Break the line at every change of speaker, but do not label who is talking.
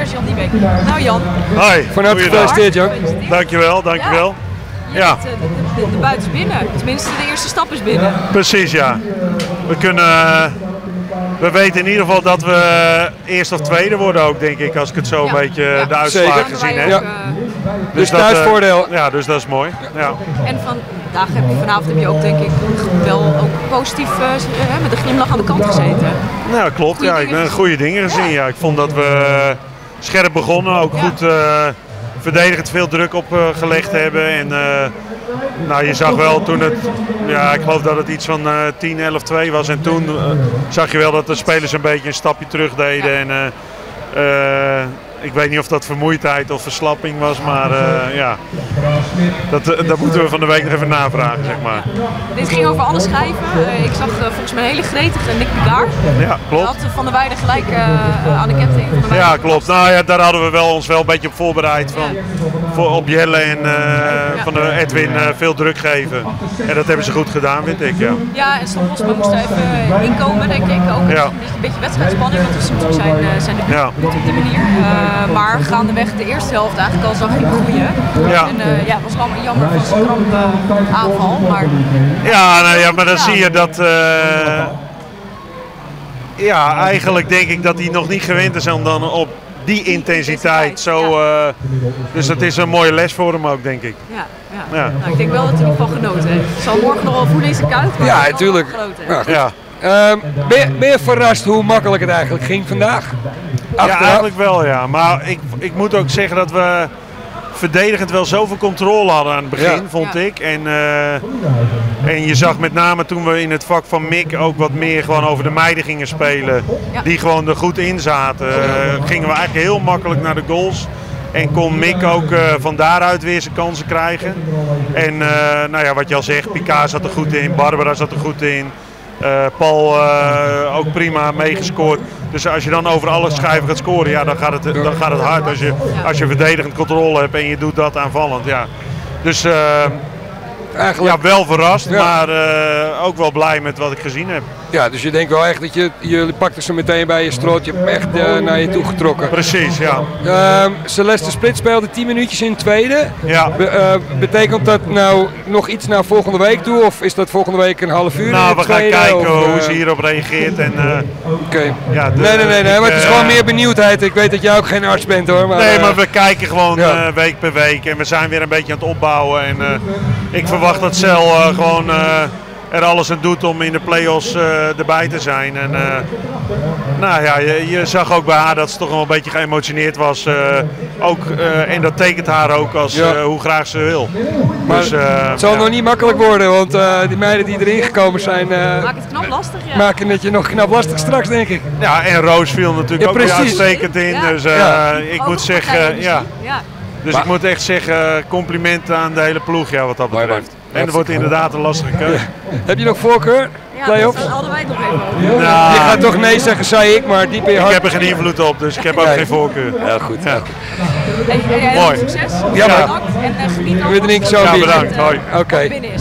eerst Jan. Nou Jan.
Hoi.
Van harte gefeliciteerd, Jan.
Dankjewel, dankjewel. Ja,
De, de, de, de buiten is binnen. Tenminste, de eerste stap is binnen.
precies ja. We kunnen... eh, we weten in ieder geval dat we eerst of tweede worden ook, denk ik, als ik het zo een beetje
Ja.
de uitslagen gezien heb.
Ja.
eh,
Dus
eh,
thuisvoordeel.
ja, dus dat is mooi. Ja.
en vandaag heb je, vanavond heb je ook denk ik wel ook positief eh, eh, met een glimlach aan de kant gezeten.
Nou, klopt.
Goeie
Ja, ik ben goede dingen gezien. Ja. Ik vond dat we scherp begonnen, ook goed eh, verdedigend veel druk op eh, gelegd hebben. En eh, nou, je zag wel toen het, ja, ik geloof dat het iets van eh 10, 11, 2 was. En toen zag je wel dat de spelers een beetje een stapje terug deden. En, ik weet niet of dat vermoeidheid of verslapping was, maar eh, ja, dat, eh, dat moeten we van de week nog even navragen, zeg maar.
Dit ging over alles schrijven. Eh, ik zag volgens mij een hele gretige Nick Pigaar.
Ja, klopt.
Had Van der Weijden gelijk aan de ketting. Van
Ja, klopt. Nou ja, daar hadden we wel ons wel een beetje op voorbereid. Van, voor, op Jelle en van de Edwin veel druk geven. En dat hebben ze goed gedaan, vind ik. Ja.
Ja, en Bosma moest er even inkomen, denk ik. Ook een beetje, een beetje wedstrijdspanning, want is natuurlijk zijn, zijn
Ja.
op die manier. Eh, maar gaandeweg de eerste helft eigenlijk al zag je hem groeien.
Ja.
En eh, ja, het was lang jammer van zijn kramp eh, aanval, maar
Ja, nou ja, maar dan zie je dat. eh, ja, eigenlijk denk ik dat hij nog niet gewend is om dan op die intensiteit zo. eh, dus dat is een mooie les voor hem ook, denk ik.
ja, ja.
Ja.
Nou, ik denk wel dat hij ervan genoten heeft. Het zal morgen nog wel voelen in zijn kuit, maar
Ja,
wel
natuurlijk. Ja, Ehm, ben, je, ben je verrast hoe makkelijk het eigenlijk ging vandaag?
Ja eigenlijk wel, ja. Maar ik, ik moet ook zeggen dat we verdedigend wel zoveel controle hadden aan het begin,
Ja.
vond
Ja.
ik. En, eh, en je zag met name toen we in het vak van Mick ook wat meer gewoon over de meiden gingen spelen.
Ja.
Die gewoon er goed in zaten. eh, gingen we eigenlijk heel makkelijk naar de goals. En kon Mick ook eh, van daaruit weer zijn kansen krijgen. En eh, nou ja, wat je al zegt, Picard zat er goed in, Barbara zat er goed in. Eh, Paul eh, ook prima meegescoord. Dus als je dan over alle schijven gaat scoren, ja, dan, gaat het, dan gaat het hard. Als je, als je verdedigend controle hebt en je doet dat aanvallend. Ja. Dus eh,
Eigenlijk,
ja, wel verrast,
Ja.
maar ook wel blij met wat ik gezien heb.
Ja, dus je denkt wel echt dat je, je pakte ze meteen bij je stroot, je hebt hem echt eh, naar je toe getrokken.
Precies, ja.
Ehm, Celeste Split speelde 10 minuutjes in tweede.
ja.
Be- eh, betekent dat nou nog iets naar volgende week toe? Of is dat volgende week een half uur?
Nou, we gaan kijken
of,
hoe
eh,
ze hierop reageert. En,
Oké.
ja,
Nee, nee, nee, nee,
ik,
maar het is gewoon meer benieuwdheid. Ik weet dat jij ook geen arts bent hoor. Maar,
Nee, maar we kijken gewoon
ja.
week per week en we zijn weer een beetje aan het opbouwen. En ik verwacht dat Cel gewoon er alles aan doet om in de play-offs eh, erbij te zijn. En, eh, nou ja, je, je zag ook bij haar dat ze toch wel een beetje geëmotioneerd was. eh, ook, eh, en dat tekent haar ook als
Ja.
eh, hoe graag ze wil.
Maar
dus,
het zal
ja.
nog niet makkelijk worden, want eh, die meiden die erin gekomen zijn, eh,
Maakt het knap lastig, ja.
maken het je nog knap lastig straks, denk ik.
Ja, en Roos viel natuurlijk
Ja,
ook weer uitstekend in.
Ja.
Dus eh,
Ja.
ik moet zeggen, ja. Dus
Maar-
ik moet echt zeggen, complimenten aan de hele ploeg, ja, wat dat betreft. En er wordt inderdaad een lastige keuze.
Heb je nog voorkeur?
Ja,
Play-offs?
daar hadden wij nog even over.
Nou,
Je gaat toch nee zeggen, zei ik, maar diep in je
ik
hart.
heb er geen invloed op, dus ik heb ook
Nee.
geen voorkeur.
Heel goed.
Ja.
Hey, hey, hey,
Mooi.
Succes.
Ja,
Bedankt. En uh, geniet
Ja, bedankt. Hoi.
Oké.
binnen is.